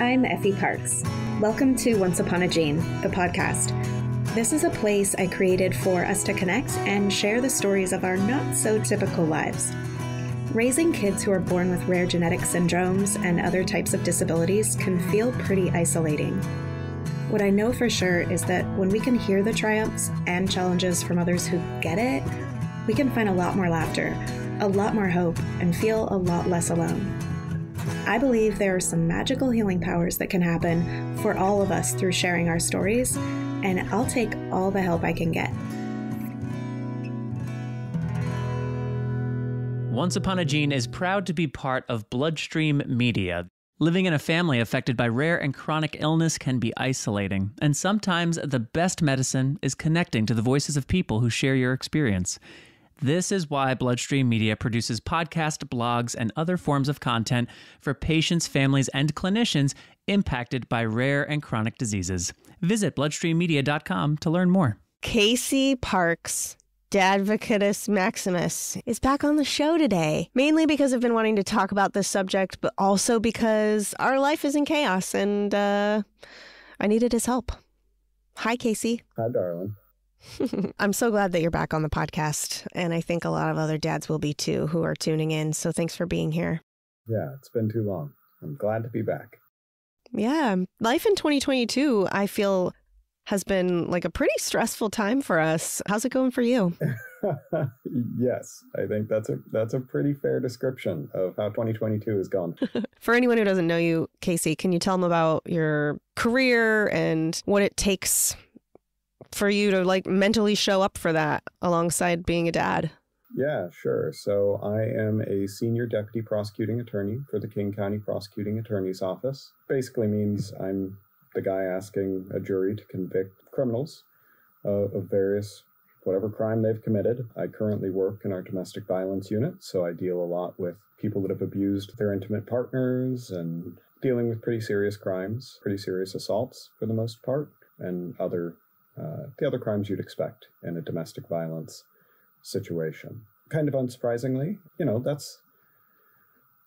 I'm Effie Parks. Welcome to Once Upon a Gene, the podcast. This is a place I created for us to connect and share the stories of our not so typical lives. Raising kids who are born with rare genetic syndromes and other types of disabilities can feel pretty isolating. What I know for sure is that when we can hear the triumphs and challenges from others who get it, we can find a lot more laughter, a lot more hope, and feel a lot less alone. I believe there are some magical healing powers that can happen for all of us through sharing our stories, and I'll take all the help I can get. Once Upon a Gene is proud to be part of Bloodstream Media. Living in a family affected by rare and chronic illness can be isolating, and sometimes the best medicine is connecting to the voices of people who share your experience. This is why Bloodstream Media produces podcast, blogs, and other forms of content for patients, families, and clinicians impacted by rare and chronic diseases. Visit bloodstreammedia.com to learn more. Casey Parks, Dadvocatus Maximus, is back on the show today, mainly because I've been wanting to talk about this subject, but also because our life is in chaos and uh, I needed his help. Hi, Casey. Hi, darling. I'm so glad that you're back on the podcast. And I think a lot of other dads will be too who are tuning in. So thanks for being here. Yeah, it's been too long. I'm glad to be back. Yeah. Life in 2022, I feel, has been like a pretty stressful time for us. How's it going for you? yes, I think that's a that's a pretty fair description of how 2022 has gone. for anyone who doesn't know you, Casey, can you tell them about your career and what it takes for you to like mentally show up for that alongside being a dad? Yeah, sure. So I am a senior deputy prosecuting attorney for the King County Prosecuting Attorney's Office. Basically means I'm the guy asking a jury to convict criminals uh, of various whatever crime they've committed. I currently work in our domestic violence unit, so I deal a lot with people that have abused their intimate partners and dealing with pretty serious crimes, pretty serious assaults for the most part, and other uh, the other crimes you'd expect in a domestic violence situation. Kind of unsurprisingly, you know, that's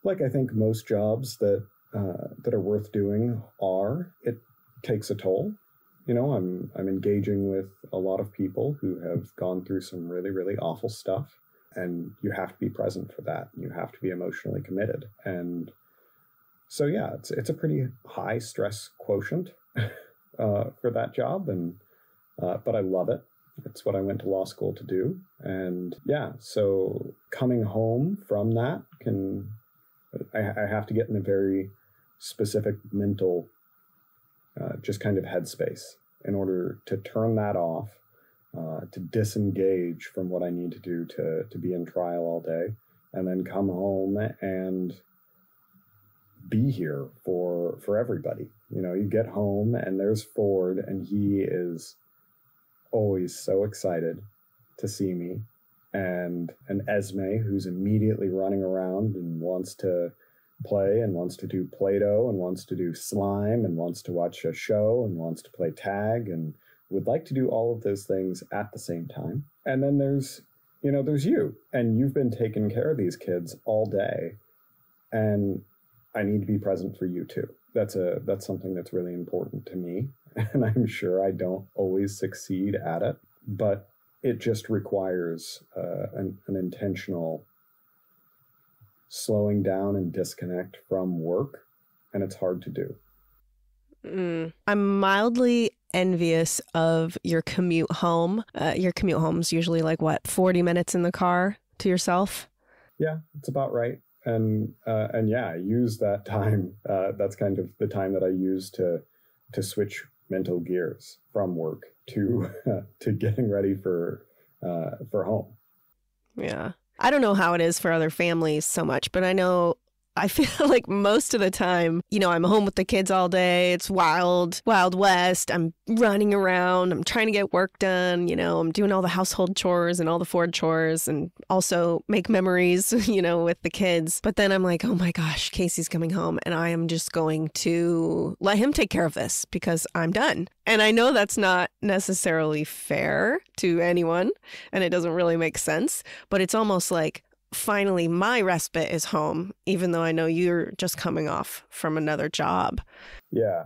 like I think most jobs that uh, that are worth doing are. It takes a toll. You know, I'm I'm engaging with a lot of people who have gone through some really really awful stuff, and you have to be present for that. You have to be emotionally committed, and so yeah, it's it's a pretty high stress quotient uh, for that job, and uh, but I love it. It's what I went to law school to do. And yeah, so coming home from that can, I, I have to get in a very specific mental, uh, just kind of headspace in order to turn that off, uh, to disengage from what I need to do to, to be in trial all day, and then come home and be here for for everybody. You know, you get home and there's Ford and he is always so excited to see me and an Esme who's immediately running around and wants to play and wants to do Play-Doh and wants to do slime and wants to watch a show and wants to play tag and would like to do all of those things at the same time. And then there's you know there's you and you've been taking care of these kids all day and I need to be present for you too. That's a that's something that's really important to me and I'm sure I don't always succeed at it, but it just requires uh, an, an intentional slowing down and disconnect from work, and it's hard to do. Mm. I'm mildly envious of your commute home. Uh, your commute home's usually like what, 40 minutes in the car to yourself? Yeah, it's about right. And uh, and yeah, I use that time. Uh, that's kind of the time that I use to to switch mental gears from work to to getting ready for uh, for home. Yeah. I don't know how it is for other families so much, but I know I feel like most of the time, you know, I'm home with the kids all day. It's wild, wild west. I'm running around. I'm trying to get work done. You know, I'm doing all the household chores and all the Ford chores and also make memories, you know, with the kids. But then I'm like, oh my gosh, Casey's coming home and I am just going to let him take care of this because I'm done. And I know that's not necessarily fair to anyone and it doesn't really make sense, but it's almost like, finally my respite is home, even though I know you're just coming off from another job. Yeah.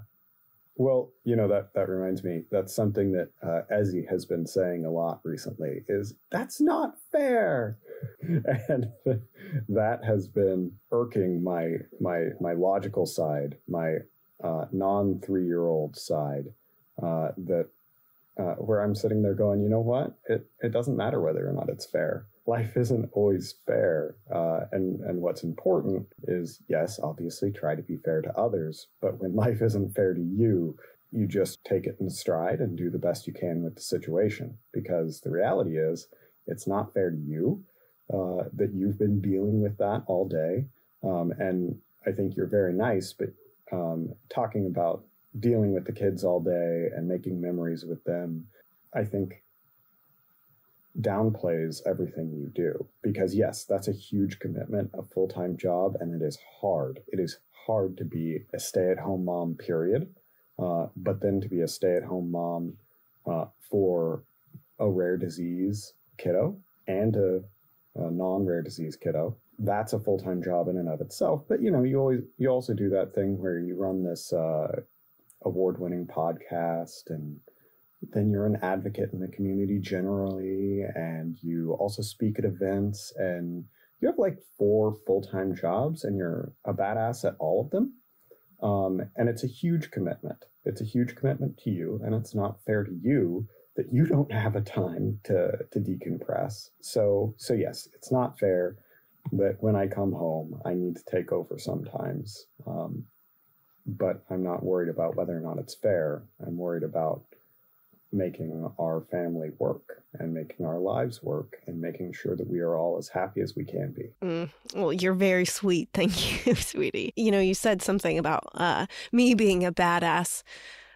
Well, you know that that reminds me. That's something that uh, Ezzy has been saying a lot recently. Is that's not fair, and that has been irking my my my logical side, my uh, non three year old side. Uh, that uh, where I'm sitting there going, you know what? It it doesn't matter whether or not it's fair. Life isn't always fair, uh, and and what's important is yes, obviously try to be fair to others. But when life isn't fair to you, you just take it in stride and do the best you can with the situation. Because the reality is, it's not fair to you uh, that you've been dealing with that all day. Um, and I think you're very nice, but um, talking about dealing with the kids all day and making memories with them, I think downplays everything you do. Because, yes, that's a huge commitment, a full time job, and it is hard. It is hard to be a stay at home mom, period. Uh, but then to be a stay at home mom uh, for a rare disease kiddo and a, a non rare disease kiddo. That's a full time job in and of itself. But you know, you always you also do that thing where you run this uh, award winning podcast and then you're an advocate in the community generally and you also speak at events and you have like four full-time jobs and you're a badass at all of them. Um, and it's a huge commitment. It's a huge commitment to you and it's not fair to you that you don't have a time to to decompress. So so yes it's not fair that when i come home i need to take over sometimes. Um, but I'm not worried about whether or not it's fair. I'm worried about making our family work and making our lives work and making sure that we are all as happy as we can be. Mm, well, you're very sweet. Thank you, sweetie. You know, you said something about uh, me being a badass.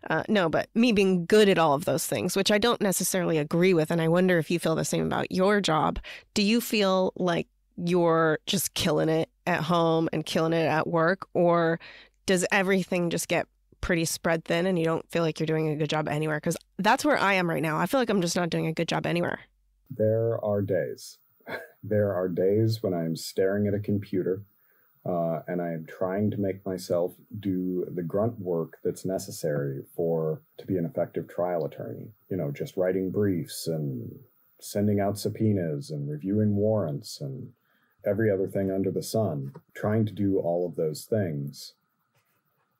Uh, no, but me being good at all of those things, which I don't necessarily agree with. And I wonder if you feel the same about your job. Do you feel like you're just killing it at home and killing it at work? Or does everything just get pretty spread thin and you don't feel like you're doing a good job anywhere? Because that's where I am right now. I feel like I'm just not doing a good job anywhere. There are days. There are days when I'm staring at a computer uh, and I am trying to make myself do the grunt work that's necessary for to be an effective trial attorney. You know, just writing briefs and sending out subpoenas and reviewing warrants and every other thing under the sun. Trying to do all of those things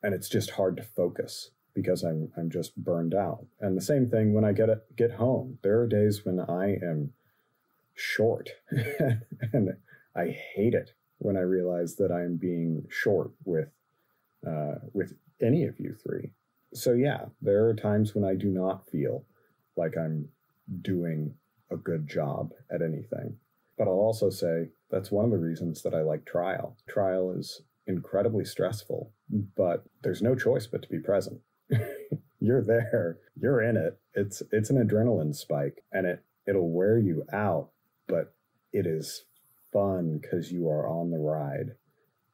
and it's just hard to focus because I'm I'm just burned out. And the same thing when I get it, get home. There are days when I am short, and I hate it when I realize that I am being short with uh, with any of you three. So yeah, there are times when I do not feel like I'm doing a good job at anything. But I'll also say that's one of the reasons that I like trial. Trial is incredibly stressful, but there's no choice but to be present. you're there, you're in it. It's it's an adrenaline spike and it it'll wear you out, but it is fun cuz you are on the ride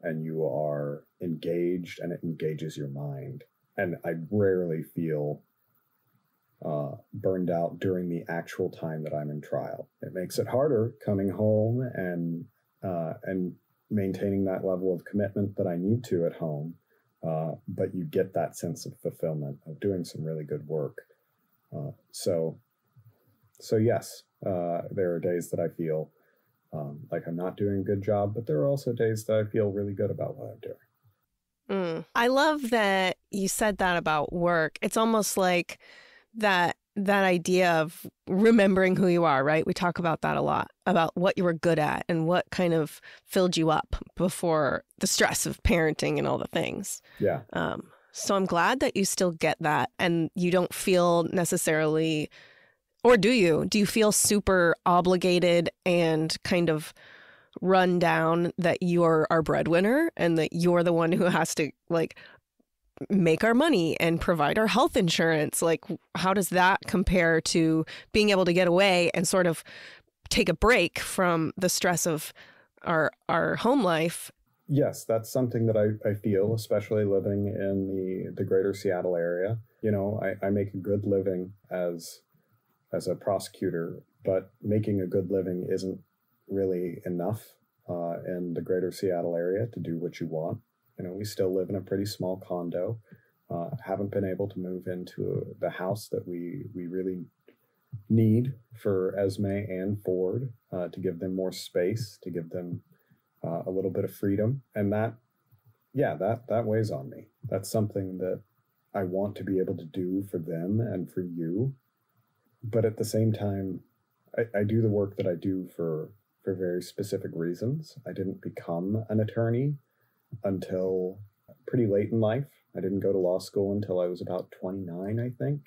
and you are engaged and it engages your mind. And I rarely feel uh, burned out during the actual time that I'm in trial. It makes it harder coming home and uh, and maintaining that level of commitment that I need to at home. Uh, but you get that sense of fulfillment of doing some really good work. Uh, so, so yes, uh, there are days that I feel um, like I'm not doing a good job, but there are also days that I feel really good about what I'm doing. Mm. I love that you said that about work. It's almost like that that idea of remembering who you are, right? We talk about that a lot about what you were good at and what kind of filled you up before the stress of parenting and all the things. Yeah. Um, so I'm glad that you still get that and you don't feel necessarily, or do you? Do you feel super obligated and kind of run down that you're our breadwinner and that you're the one who has to like make our money and provide our health insurance. Like, how does that compare to being able to get away and sort of take a break from the stress of our our home life? Yes, that's something that I, I feel, especially living in the, the greater Seattle area. You know, I, I make a good living as as a prosecutor, but making a good living isn't really enough uh, in the greater Seattle area to do what you want. You know, we still live in a pretty small condo. Uh, haven't been able to move into the house that we we really need for Esme and Ford uh, to give them more space, to give them uh, a little bit of freedom, and that, yeah, that that weighs on me. That's something that I want to be able to do for them and for you, but at the same time, I, I do the work that I do for for very specific reasons. I didn't become an attorney until pretty late in life. I didn't go to law school until I was about 29, I think.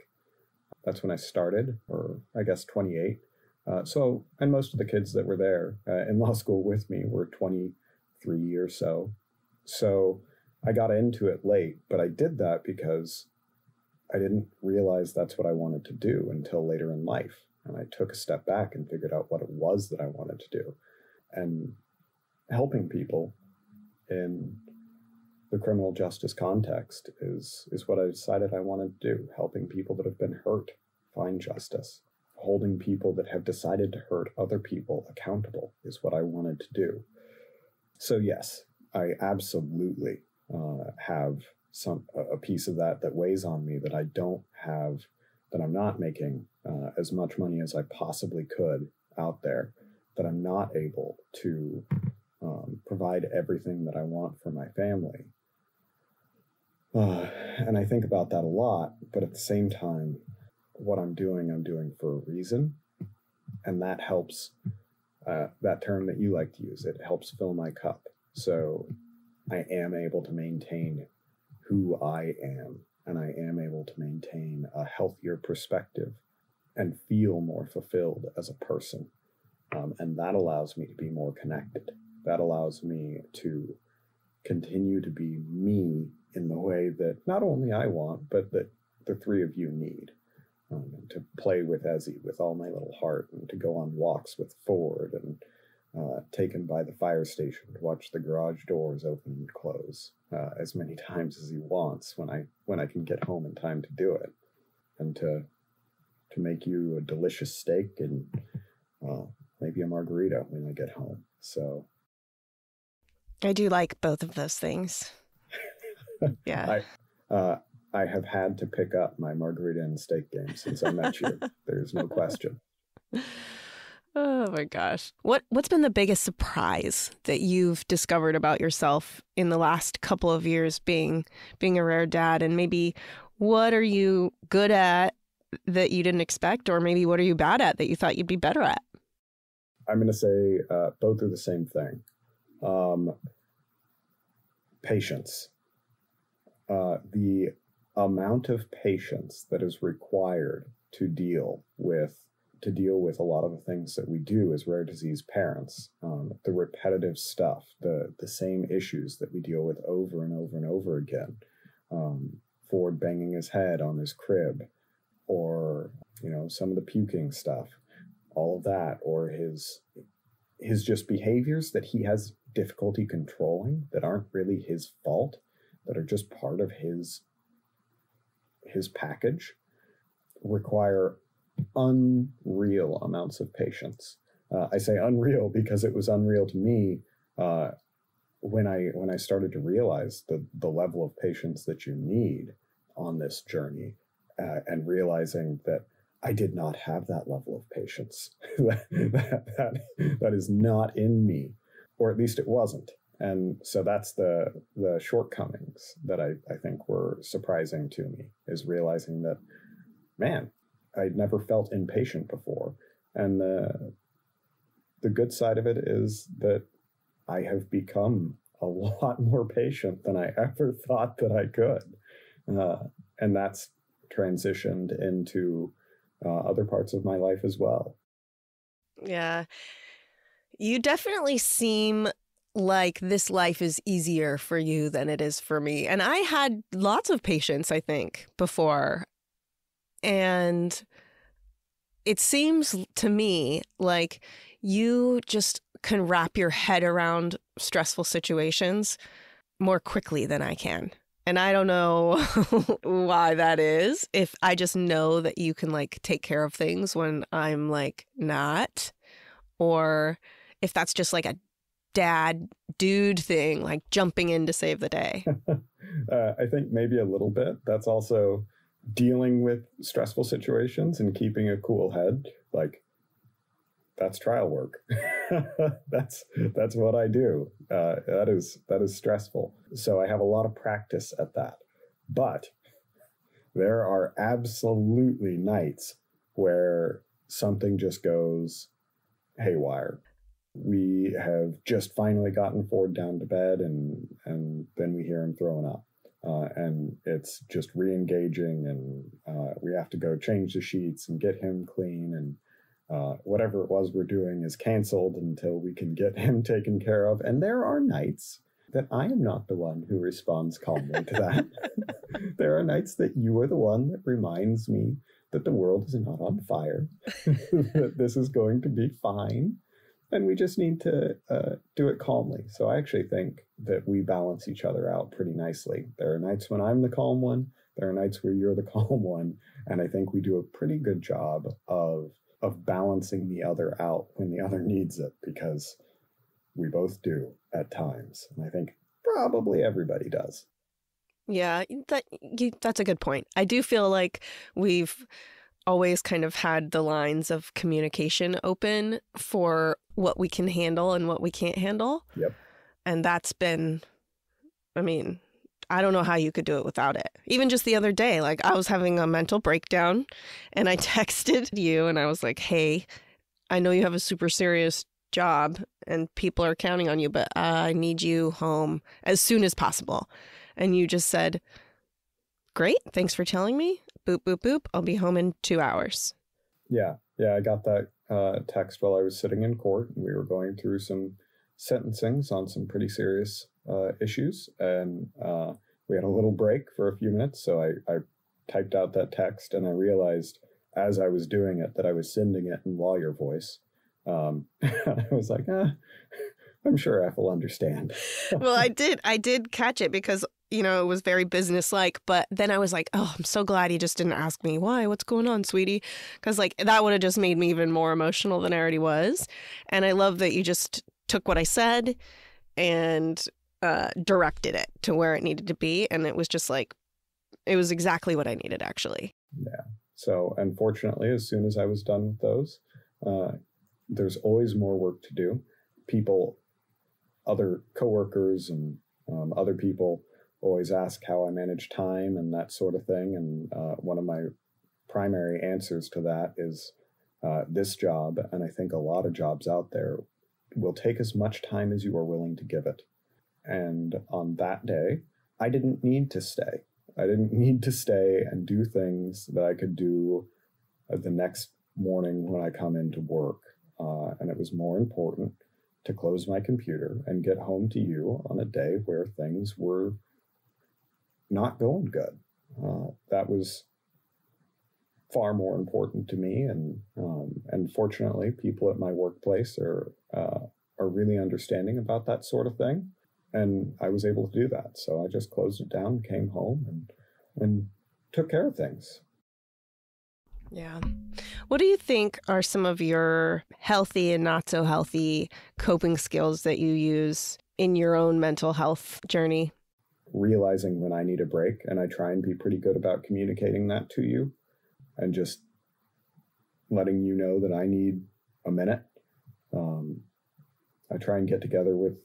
That's when I started, or I guess 28. Uh, so, and most of the kids that were there uh, in law school with me were 23 or so. So I got into it late, but I did that because I didn't realize that's what I wanted to do until later in life. And I took a step back and figured out what it was that I wanted to do. And helping people in the criminal justice context is is what I decided I wanted to do, helping people that have been hurt find justice. Holding people that have decided to hurt other people accountable is what I wanted to do. So yes, I absolutely uh, have some a piece of that that weighs on me that I don't have that I'm not making uh, as much money as I possibly could out there that I'm not able to um, provide everything that I want for my family uh, and I think about that a lot, but at the same time, what I'm doing, I'm doing for a reason. And that helps, uh, that term that you like to use, it helps fill my cup. So I am able to maintain who I am, and I am able to maintain a healthier perspective and feel more fulfilled as a person. Um, and that allows me to be more connected. That allows me to continue to be me in the way that not only I want, but that the three of you need. Um, to play with Ezzy with all my little heart, and to go on walks with Ford, and uh, taken by the fire station to watch the garage doors open and close uh, as many times as he wants when I when I can get home in time to do it, and to to make you a delicious steak and uh, maybe a margarita when I get home. So I do like both of those things. yeah. I, uh, I have had to pick up my margarita and steak game since I met you. There's no question. Oh my gosh. What what's been the biggest surprise that you've discovered about yourself in the last couple of years being being a rare dad and maybe what are you good at that you didn't expect or maybe what are you bad at that you thought you'd be better at? I'm going to say uh, both are the same thing. Um, patience. Uh, the amount of patience that is required to deal with to deal with a lot of the things that we do as rare disease parents um, the repetitive stuff the the same issues that we deal with over and over and over again um, ford banging his head on his crib or you know some of the puking stuff all of that or his his just behaviors that he has difficulty controlling that aren't really his fault that are just part of his his package require unreal amounts of patience. Uh, I say unreal because it was unreal to me uh, when I when I started to realize the the level of patience that you need on this journey, uh, and realizing that I did not have that level of patience. that, that, that, that is not in me, or at least it wasn't. And so that's the the shortcomings that I, I think were surprising to me is realizing that man i'd never felt impatient before. And the the good side of it is that i have become a lot more patient than i ever thought that i could. Uh, and that's transitioned into uh, other parts of my life as well. Yeah you definitely seem like this life is easier for you than it is for me. And I had lots of patience, I think, before. And it seems to me like you just can wrap your head around stressful situations more quickly than I can. And I don't know why that is. If I just know that you can like take care of things when I'm like not, or if that's just like a dad dude thing, like jumping in to save the day? uh, I think maybe a little bit. That's also dealing with stressful situations and keeping a cool head. Like that's trial work. that's that's what I do. Uh, that is that is stressful. So I have a lot of practice at that. But there are absolutely nights where something just goes haywire. We have just finally gotten Ford down to bed, and and then we hear him throwing up. Uh, and it's just re-engaging and uh, we have to go change the sheets and get him clean and uh, whatever it was we're doing is canceled until we can get him taken care of. And there are nights that I am not the one who responds calmly to that. there are nights that you are the one that reminds me that the world is not on fire, that this is going to be fine. And we just need to uh, do it calmly. So I actually think that we balance each other out pretty nicely. There are nights when I'm the calm one, there are nights where you're the calm one. And I think we do a pretty good job of of balancing the other out when the other needs it because we both do at times. And I think probably everybody does. Yeah, that that's a good point. I do feel like we've always kind of had the lines of communication open for what we can handle and what we can't handle. Yep. And that's been I mean, I don't know how you could do it without it. Even just the other day, like I was having a mental breakdown and I texted you and I was like, hey, I know you have a super serious job and people are counting on you, but I need you home as soon as possible. And you just said, great, thanks for telling me. Boop, boop, boop. I'll be home in two hours. Yeah. Yeah. I got that uh, text while I was sitting in court and we were going through some sentencings on some pretty serious uh, issues, and uh, we had a little break for a few minutes. So I, I typed out that text, and I realized as I was doing it that I was sending it in lawyer voice. Um, I was like, ah, I'm sure F will understand. well, I did. I did catch it because you know it was very businesslike. But then I was like, oh, I'm so glad he just didn't ask me why. What's going on, sweetie? Because like that would have just made me even more emotional than I already was. And I love that you just took what I said and uh, directed it to where it needed to be. And it was just like, it was exactly what I needed, actually. Yeah. So, unfortunately, as soon as I was done with those, uh, there's always more work to do. People, other coworkers, and um, other people always ask how I manage time and that sort of thing. And uh, one of my primary answers to that is uh, this job, and I think a lot of jobs out there will take as much time as you are willing to give it. And on that day, I didn't need to stay. I didn't need to stay and do things that I could do the next morning when I come into work. Uh, and it was more important to close my computer and get home to you on a day where things were not going good. Uh, that was far more important to me. And um, and fortunately, people at my workplace are uh, are really understanding about that sort of thing, and I was able to do that. So I just closed it down, came home, and and took care of things. Yeah. What do you think are some of your healthy and not so healthy coping skills that you use in your own mental health journey? Realizing when I need a break, and I try and be pretty good about communicating that to you and just letting you know that I need a minute. Um, I try and get together with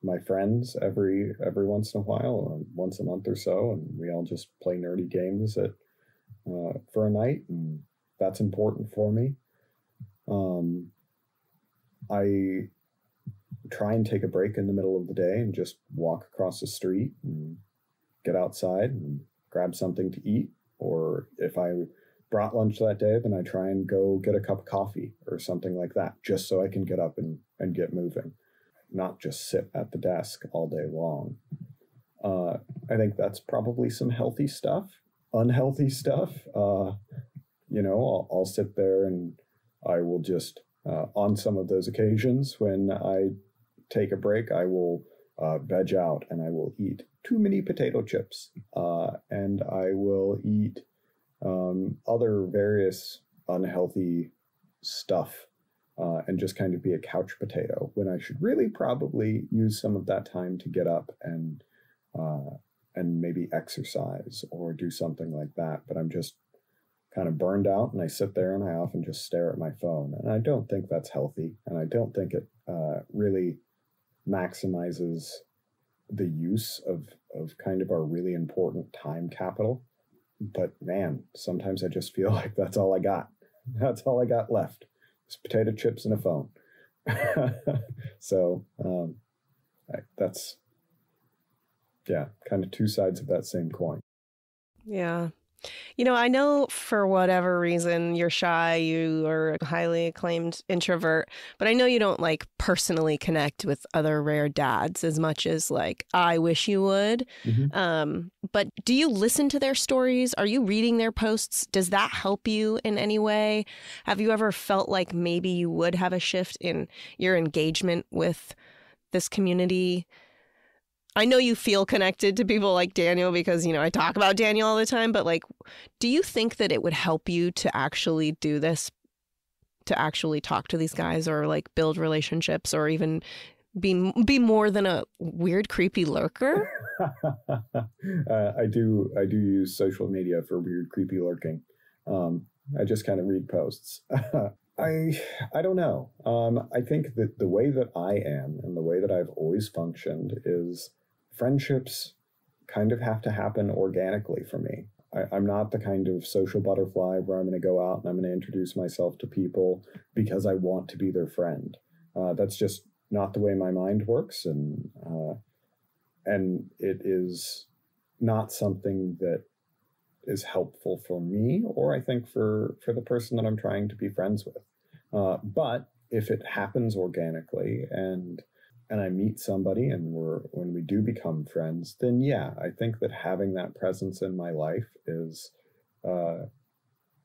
my friends every every once in a while, um, once a month or so, and we all just play nerdy games at uh, for a night, and that's important for me. Um, I try and take a break in the middle of the day and just walk across the street and get outside and grab something to eat, or if I brought lunch that day, then I try and go get a cup of coffee or something like that, just so I can get up and, and get moving, not just sit at the desk all day long. Uh, I think that's probably some healthy stuff. Unhealthy stuff, uh, you know, I'll, I'll, sit there and I will just, uh, on some of those occasions when I take a break, I will uh, veg out and I will eat too many potato chips uh, and I will eat um, other various unhealthy stuff uh, and just kind of be a couch potato when I should really probably use some of that time to get up and uh, and maybe exercise or do something like that. But I'm just kind of burned out and I sit there and I often just stare at my phone. And I don't think that's healthy. And I don't think it uh, really maximizes the use of, of kind of our really important time capital. But man, sometimes I just feel like that's all I got. That's all I got left. It's potato chips and a phone. so um, that's yeah, kind of two sides of that same coin. Yeah. You know, I know for whatever reason you're shy, you are a highly acclaimed introvert, but I know you don't like personally connect with other rare dads as much as like I wish you would. Mm-hmm. Um, but do you listen to their stories? Are you reading their posts? Does that help you in any way? Have you ever felt like maybe you would have a shift in your engagement with this community? I know you feel connected to people like Daniel because, you know, I talk about Daniel all the time, but like, do you think that it would help you to actually do this, to actually talk to these guys or like build relationships or even be be more than a weird creepy lurker? Uh, i do i do use social media for weird creepy lurking. Um, i just kind of read posts. I i don't know. Um, i think that the way that i am and the way that i've always functioned is friendships kind of have to happen organically for me. I, am not the kind of social butterfly where I'm going to go out and I'm going to introduce myself to people because I want to be their friend. Uh, that's just not the way my mind works, and uh, and it is not something that is helpful for me, or I think for for the person that I'm trying to be friends with. Uh, but if it happens organically and and I meet somebody and we're when we do become friends, then yeah, I think that having that presence in my life is uh,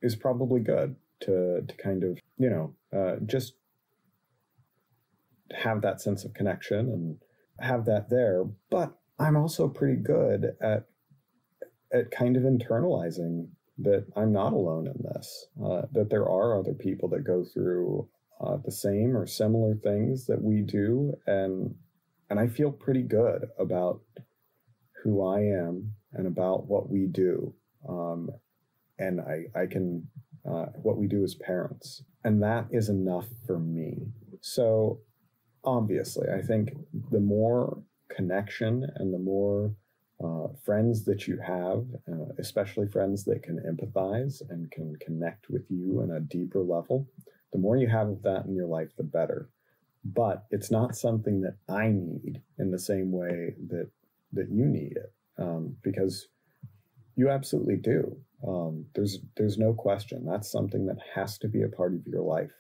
is probably good to to kind of you know uh, just have that sense of connection and have that there. But I'm also pretty good at at kind of internalizing that I'm not alone in this. Uh, that there are other people that go through uh, the same or similar things that we do, and and I feel pretty good about who I am and about what we do, um, and I I can uh, what we do as parents, and that is enough for me. So obviously, I think the more connection and the more uh, friends that you have, uh, especially friends that can empathize and can connect with you on a deeper level, the more you have of that in your life, the better. But it's not something that I need in the same way that that you need it, um, because you absolutely do. Um, there's there's no question that's something that has to be a part of your life.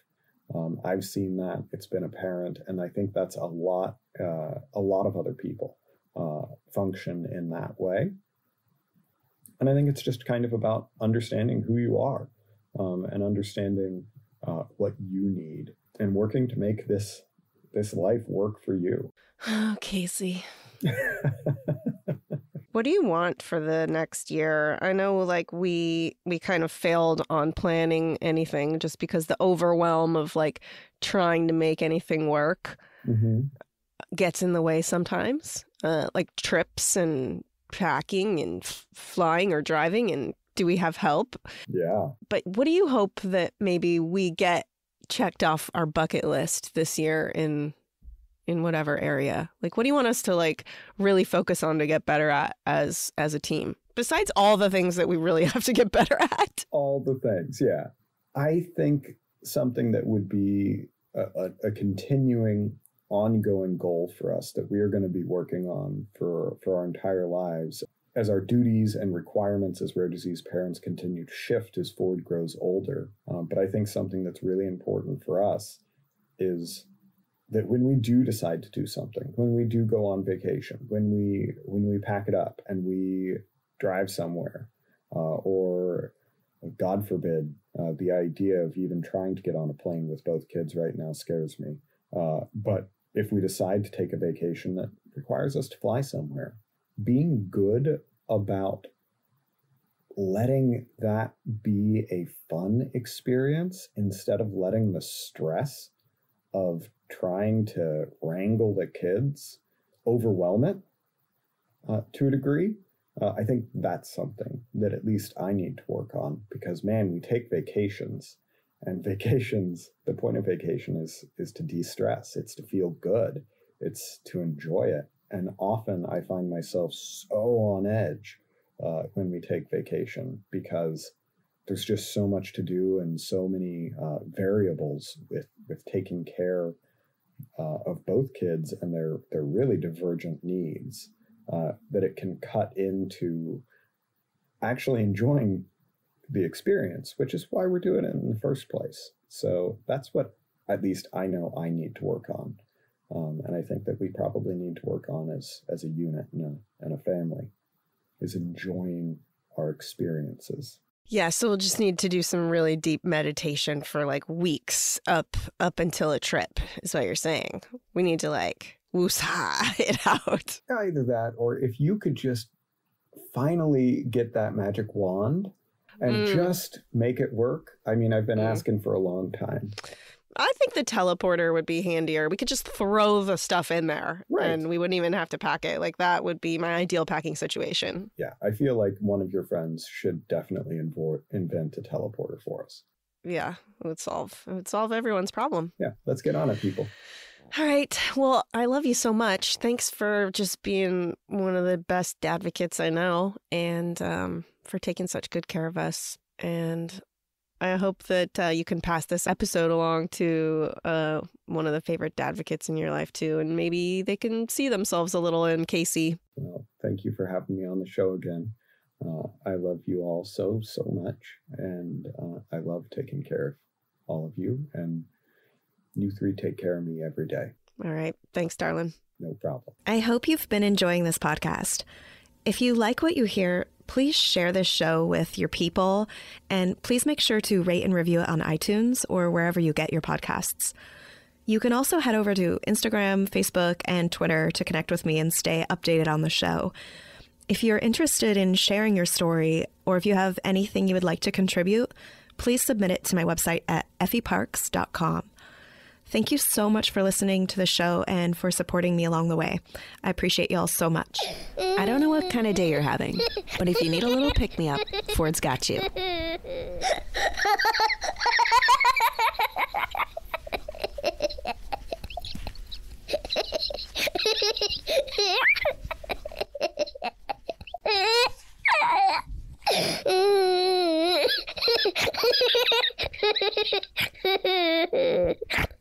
Um, I've seen that; it's been apparent, and I think that's a lot. Uh, a lot of other people uh, function in that way, and I think it's just kind of about understanding who you are um, and understanding uh, what you need and working to make this this life work for you. Oh, Casey. what do you want for the next year? I know like we we kind of failed on planning anything just because the overwhelm of like trying to make anything work mm-hmm. gets in the way sometimes. Uh, like trips and packing and f- flying or driving and do we have help? Yeah. But what do you hope that maybe we get checked off our bucket list this year in in whatever area? Like what do you want us to like really focus on to get better at as as a team? Besides all the things that we really have to get better at. All the things, yeah. I think something that would be a, a, a continuing ongoing goal for us that we are going to be working on for for our entire lives as our duties and requirements as rare disease parents continue to shift as Ford grows older. Um, but I think something that's really important for us is that when we do decide to do something, when we do go on vacation, when we when we pack it up and we drive somewhere, uh, or God forbid, uh, the idea of even trying to get on a plane with both kids right now scares me. Uh, but if we decide to take a vacation that requires us to fly somewhere, being good about letting that be a fun experience instead of letting the stress of trying to wrangle the kids overwhelm it uh, to a degree. Uh, I think that's something that at least I need to work on because, man, we take vacations, and vacations. The point of vacation is is to de-stress. It's to feel good. It's to enjoy it. And often I find myself so on edge uh, when we take vacation because there's just so much to do and so many uh, variables with with taking care uh, of both kids and their their really divergent needs uh, that it can cut into actually enjoying the experience, which is why we're doing it in the first place. So that's what at least I know I need to work on. Um, and I think that we probably need to work on as as a unit and a, and a family is enjoying our experiences. Yeah, so we'll just need to do some really deep meditation for like weeks up up until a trip, is what you're saying. We need to like woosah it out. Either that, or if you could just finally get that magic wand and mm. just make it work. I mean, I've been mm. asking for a long time. I think the teleporter would be handier. We could just throw the stuff in there right. and we wouldn't even have to pack it. Like that would be my ideal packing situation. Yeah, I feel like one of your friends should definitely invent a teleporter for us. Yeah, it would solve it would solve everyone's problem. Yeah, let's get on it, people. All right. Well, I love you so much. Thanks for just being one of the best advocates I know and um, for taking such good care of us. And I hope that uh, you can pass this episode along to uh, one of the favorite advocates in your life too, and maybe they can see themselves a little in Casey. Well, thank you for having me on the show again. Uh, I love you all so so much, and uh, I love taking care of all of you, and you three take care of me every day. All right, thanks, darling. No problem. I hope you've been enjoying this podcast. If you like what you hear, please share this show with your people and please make sure to rate and review it on iTunes or wherever you get your podcasts. You can also head over to Instagram, Facebook, and Twitter to connect with me and stay updated on the show. If you're interested in sharing your story or if you have anything you would like to contribute, please submit it to my website at effieparks.com. Thank you so much for listening to the show and for supporting me along the way. I appreciate y'all so much. I don't know what kind of day you're having, but if you need a little pick me up, Ford's got you.